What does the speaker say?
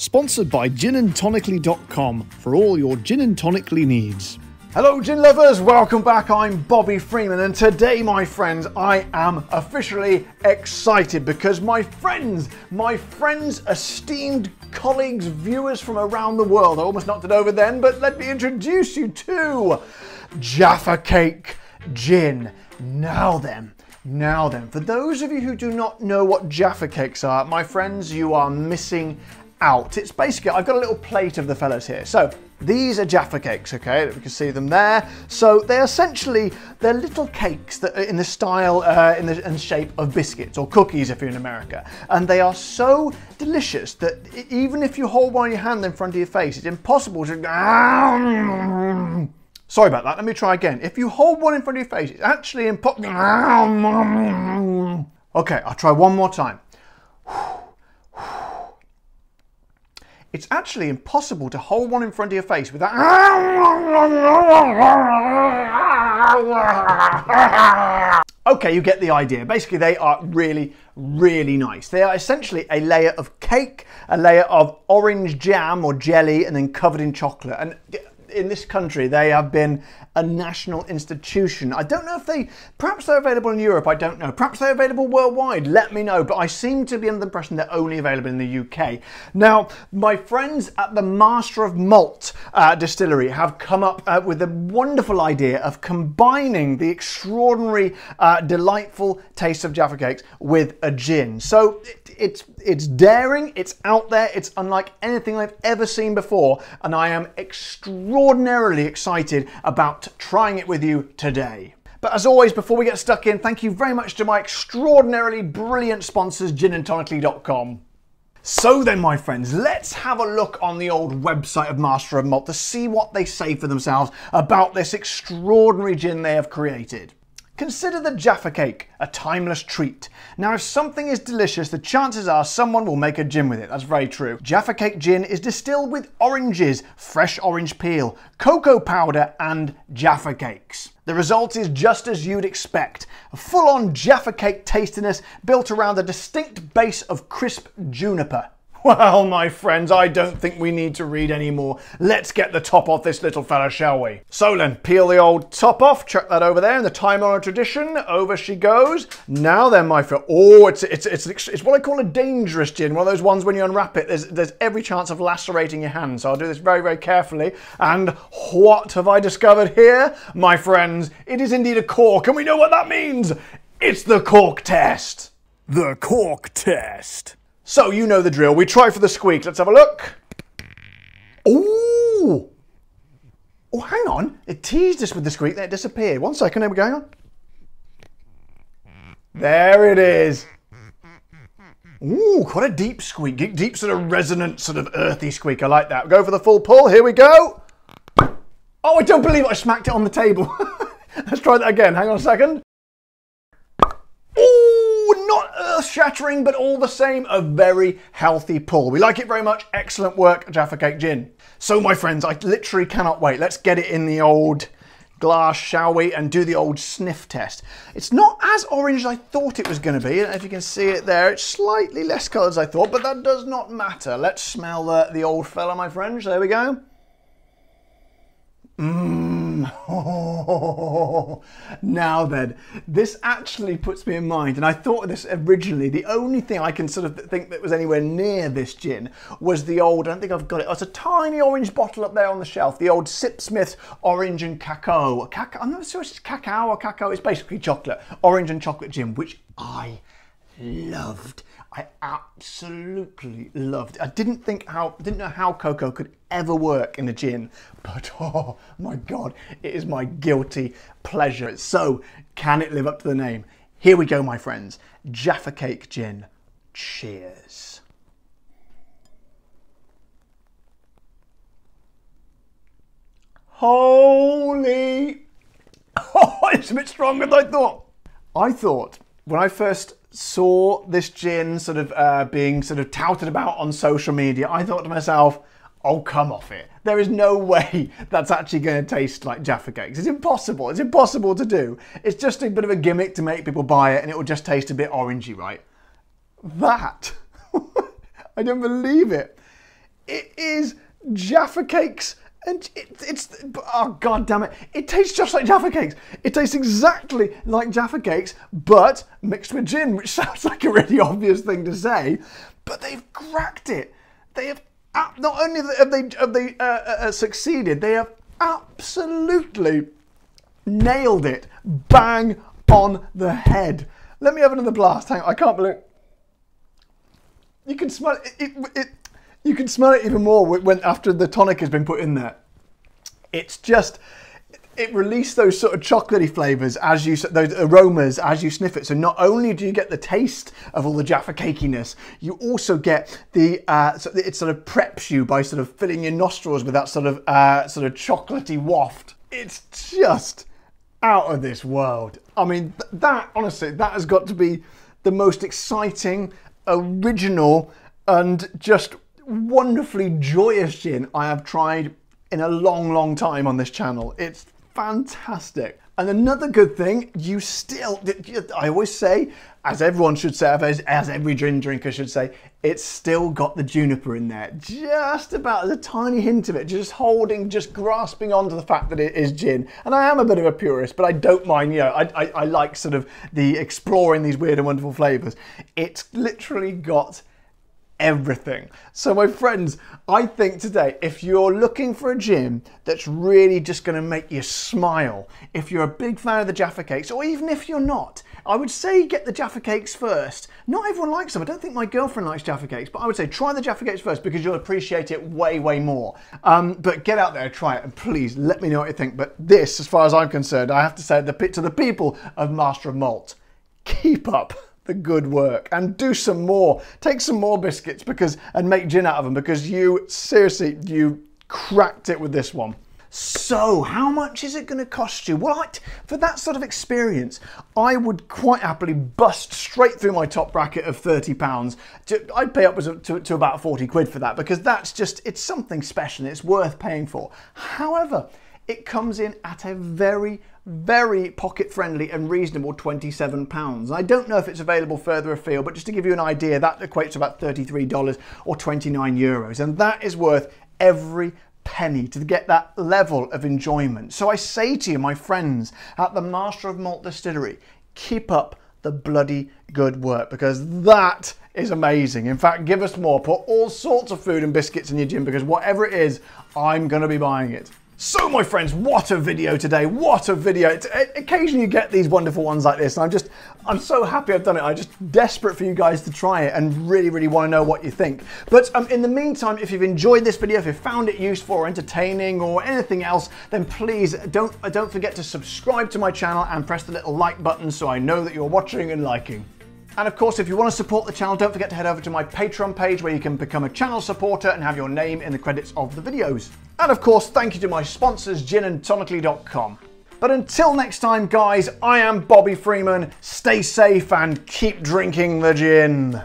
Sponsored by ginandtonicly.com for all your gin and tonically needs. Hello, gin lovers. Welcome back. I'm Bobby Freeman, and today, my friends, I am officially excited because my friends, my friends, esteemed colleagues, viewers from around the world, I almost knocked it over then, but let me introduce you to Jaffa Cake Gin. Now then. Now then, for those of you who do not know what Jaffa cakes are, my friends, you are missing out. It's basically, I've got a little plate of the fellas here. So these are Jaffa cakes, okay? We can see them there. So they're essentially, they're little cakes that are in the style, uh, in the in shape of biscuits or cookies if you're in America. And they are so delicious that even if you hold one in your hand in front of your face, it's impossible to... Sorry about that, let me try again. If you hold one in front of your face, it's actually impossible... Okay, I'll try one more time. It's actually impossible to hold one in front of your face without. Okay, you get the idea. Basically, they are really, really nice. They are essentially a layer of cake, a layer of orange jam or jelly, and then covered in chocolate. And in this country, they have been a national institution. I don't know if they, perhaps they're available in Europe, I don't know. Perhaps they're available worldwide, let me know. But I seem to be under the impression they're only available in the UK. Now, my friends at the Master of Malt uh, distillery have come up uh, with a wonderful idea of combining the extraordinary, uh, delightful taste of Jaffa cakes with a gin. So it, it's, it's daring, it's out there, it's unlike anything I've ever seen before, and I am extraordinarily excited about trying it with you today. But as always, before we get stuck in, thank you very much to my extraordinarily brilliant sponsors, ginandtonicly.com. So then, my friends, let's have a look on the old website of Master of Malt to see what they say for themselves about this extraordinary gin they have created. Consider the Jaffa cake a timeless treat. Now, if something is delicious, the chances are someone will make a gin with it. That's very true. Jaffa cake gin is distilled with oranges, fresh orange peel, cocoa powder, and Jaffa cakes. The result is just as you'd expect a full on Jaffa cake tastiness built around a distinct base of crisp juniper. Well, my friends, I don't think we need to read anymore. Let's get the top off this little fella, shall we? So then, peel the old top off, chuck that over there in the time-honored tradition. Over she goes. Now then, my friend. Oh, it's, it's, it's, it's what I call a dangerous gin. One of those ones when you unwrap it, there's, there's every chance of lacerating your hand. So I'll do this very, very carefully. And what have I discovered here? My friends, it is indeed a cork, and we know what that means. It's the cork test. The cork test. So you know the drill. We try for the squeak. Let's have a look. Oh! Oh, hang on. It teased us with the squeak, then it disappeared. One second, there we go. Hang on. There it is. Ooh, quite a deep squeak. Deep sort of resonant, sort of earthy squeak. I like that. Go for the full pull. Here we go. Oh, I don't believe it. I smacked it on the table. Let's try that again. Hang on a second. Ooh, not earth-shattering, but all the same, a very healthy pull. We like it very much. Excellent work, Jaffa Cake Gin. So, my friends, I literally cannot wait. Let's get it in the old glass, shall we, and do the old sniff test. It's not as orange as I thought it was going to be. I don't know if you can see it there. It's slightly less coloured as I thought, but that does not matter. Let's smell the, the old fella, my friends. There we go. Mmm. Oh. Now then, this actually puts me in mind, and I thought of this originally. The only thing I can sort of think that was anywhere near this gin was the old, I don't think I've got it, oh, it's a tiny orange bottle up there on the shelf, the old Sipsmith orange and cacao. cacao I'm not sure if it's cacao or cacao, it's basically chocolate. Orange and chocolate gin, which I loved. I absolutely loved it. I didn't think how, didn't know how cocoa could ever work in a gin, but oh my God, it is my guilty pleasure. So, can it live up to the name? Here we go, my friends. Jaffa Cake Gin. Cheers. Holy! Oh, it's a bit stronger than I thought. I thought when I first saw this gin sort of uh, being sort of touted about on social media, I thought to myself, oh, come off it. There is no way that's actually going to taste like Jaffa cakes. It's impossible. It's impossible to do. It's just a bit of a gimmick to make people buy it and it will just taste a bit orangey, right? That, I don't believe it. It is Jaffa cakes and it, it's oh god damn it! It tastes just like Jaffa cakes. It tastes exactly like Jaffa cakes, but mixed with gin, which sounds like a really obvious thing to say, but they've cracked it. They have not only have they have they uh, uh, uh, succeeded, they have absolutely nailed it, bang on the head. Let me have another blast. Hang on, I can't believe. You can smell it. it, it, it you can smell it even more when after the tonic has been put in there. It's just it released those sort of chocolatey flavors as you those aromas as you sniff it. So not only do you get the taste of all the Jaffa cakiness, you also get the uh, so it sort of preps you by sort of filling your nostrils with that sort of uh, sort of chocolatey waft. It's just out of this world. I mean, th that honestly, that has got to be the most exciting, original, and just wonderfully joyous gin I have tried in a long, long time on this channel. It's fantastic. And another good thing, you still, I always say, as everyone should say, as, as every gin drinker should say, it's still got the juniper in there. Just about a tiny hint of it, just holding, just grasping onto the fact that it is gin. And I am a bit of a purist, but I don't mind, you know, I, I, I like sort of the exploring these weird and wonderful flavors. It's literally got everything. So my friends, I think today, if you're looking for a gym that's really just gonna make you smile, if you're a big fan of the Jaffa Cakes, or even if you're not, I would say get the Jaffa Cakes first. Not everyone likes them. I don't think my girlfriend likes Jaffa Cakes, but I would say try the Jaffa Cakes first because you'll appreciate it way, way more. Um, but get out there, try it, and please let me know what you think. But this, as far as I'm concerned, I have to say the, to the people of Master of Malt, keep up the good work and do some more. Take some more biscuits because and make gin out of them because you seriously you cracked it with this one. So, how much is it going to cost you? Well, I, for that sort of experience, I would quite happily bust straight through my top bracket of £30. I'd pay upwards to, to about 40 quid for that because that's just, it's something special. It's worth paying for. However, it comes in at a very, very pocket friendly and reasonable £27. I don't know if it's available further afield, but just to give you an idea, that equates to about $33 or 29 euros, and that is worth every penny to get that level of enjoyment. So I say to you, my friends at the Master of Malt Distillery, keep up the bloody good work because that is amazing. In fact, give us more. Put all sorts of food and biscuits in your gym because whatever it is, I'm going to be buying it. So my friends, what a video today, what a video. It's, occasionally you get these wonderful ones like this and I'm just, I'm so happy I've done it. I'm just desperate for you guys to try it and really, really want to know what you think. But um, in the meantime, if you've enjoyed this video, if you found it useful or entertaining or anything else, then please don't, don't forget to subscribe to my channel and press the little like button so I know that you're watching and liking. And of course, if you want to support the channel, don't forget to head over to my Patreon page where you can become a channel supporter and have your name in the credits of the videos. And of course, thank you to my sponsors, ginandtonicly.com. But until next time, guys, I am Bobby Freeman. Stay safe and keep drinking the gin.